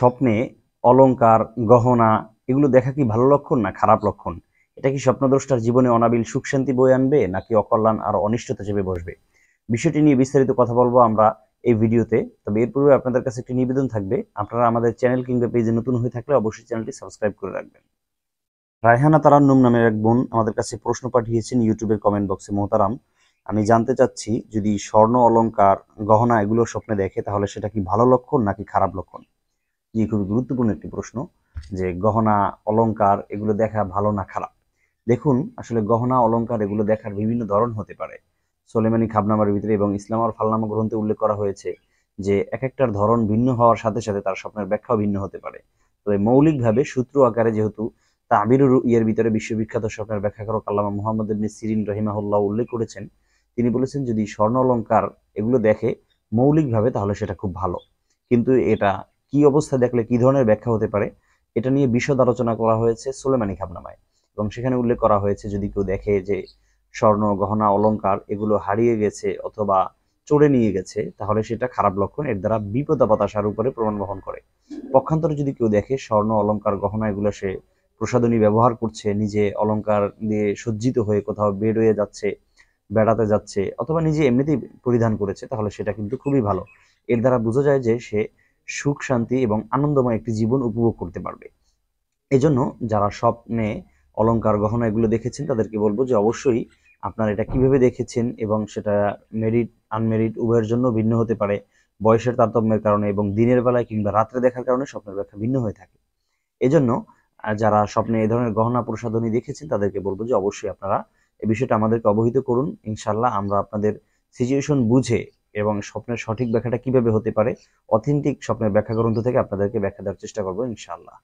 স্বপ্নে, অলংকার, গহনা, এগুলো দেখা কি ভালো লক্ষণ না খারাপ লক্ষণ? এটা কি স্বপ্নদ্রষ্টার জীবনে অনাবিল সুখ শান্তি বয়ে আনবে, নাকি অকল্যাণ আর অনিষ্টতা চেপে বসবে? বিষয়টি নিয়ে বিস্তারিত কথা বলব আমরা এই ভিডিওতে, তবে এর পূর্বে আপনাদের কাছে একটি নিবেদন থাকবে। আপনারা আমাদের চ্যানেল কিংবা পেজে নতুন হয়ে থাকলে অবশ্যই চ্যানেলটি সাবস্ক্রাইব করে রাখবেন। রায়হানা তারান্নুম নামের এক বোন আমাদের কাছে প্রশ্ন পাঠিয়েছেন ইউটিউবের কমেন্ট বক্সে, মোহতারাম, আমি জানতে চাচ্ছি, যদি স্বর্ণ, অলংকার, গহনা এগুলো স্বপ্নে দেখে, তাহলে সেটা কি ভালো লক্ষণ নাকি খারাপ লক্ষণ? জি খুবই গুরুত্বপূর্ণ একটি প্রশ্ন যে গহনা, অলংকার এগুলো দেখা ভালো না খারাপ? দেখুন, আসলে গহনা, অলংকার এগুলো দেখার বিভিন্ন ধরন হতে পারে। সোলেমানি খাবনামার ভিতরে এবং ইসলাম আর ফালনামা গ্রন্থে উল্লেখ করা হয়েছে যে এক একটার ধরন ভিন্ন হওয়ার সাথে সাথে তার স্বপ্নের ব্যাখ্যাও ভিন্ন হতে পারে। তবে মৌলিকভাবে সূত্র আকারে যেহেতু তাবিরুর ইয়ের ভিতরে বিশ্ববিখ্যাত স্বপ্নের ব্যাখ্যাকারক আল্লামা মোহাম্মদ সিরিন রহিমাহুল্লাহ উল্লেখ করেছেন, তিনি বলেছেন যদি স্বর্ণ অলংকার এগুলো দেখে মৌলিকভাবে তাহলে সেটা খুব ভালো। কিন্তু এটা কি অবস্থা দেখলে কি ধরনের ব্যাখ্যা হতে পারে, এটা নিয়ে বিশদ আলোচনা করা হয়েছে সোলেমানি খাবনামায়। এবং সেখানে উল্লেখ করা হয়েছে, যদি কেউ দেখে যে স্বর্ণ, গহনা, অলংকার এগুলো হারিয়ে গেছে অথবা চড়ে নিয়ে গেছে, তাহলে সেটা খারাপ লক্ষণ, এর দ্বারা বিপদ বাতাসার উপরে প্রমাণ বহন করে। পক্ষান্তরে যদি কেউ দেখে স্বর্ণ, অলংকার, গহনা এগুলো সে প্রসাধনী ব্যবহার করছে, নিজে অলংকার দিয়ে সজ্জিত হয়ে কোথাও বের হয়ে যাচ্ছে, বেড়াতে যাচ্ছে, অথবা নিজে এমনিতেই পরিধান করেছে, তাহলে সেটা কিন্তু খুবই ভালো। এর দ্বারা বোঝা যায় যে সে সুখ, শান্তি এবং আনন্দময় একটি জীবন উপভোগ করতে পারবে। এজন্য যারা স্বপ্নে অলংকার গহনা এগুলো দেখেছেন, তাদেরকে বলব যে অবশ্যই আপনারা এটা কীভাবে দেখেছেন এবং সেটা মেরিট আনমেরিট উভয়ের জন্য ভিন্ন হতে পারে। বয়সের তারতম্যের কারণে এবং দিনের বেলায় কিংবা রাত্রে দেখার কারণে স্বপ্নের ব্যাখ্যা ভিন্ন হয়ে থাকে। এজন্য যারা স্বপ্নে এ ধরনের গহনা প্রসাধনী দেখেছেন, তাদেরকে বলব যে অবশ্যই আপনারা এ বিষয়টা আমাদেরকে অবহিত করুন। ইনশাল্লাহ আমরা আপনাদের সিচুয়েশন বুঝে এবং স্বপ্নের সঠিক ব্যাখ্যাটা কীভাবে হতে পারে? অথেন্টিক স্বপ্নের ব্যাখ্যা গ্রন্থ থেকে আপনাদেরকে ব্যাখ্যা দেওয়ার চেষ্টা করব, ইনশাআল্লাহ।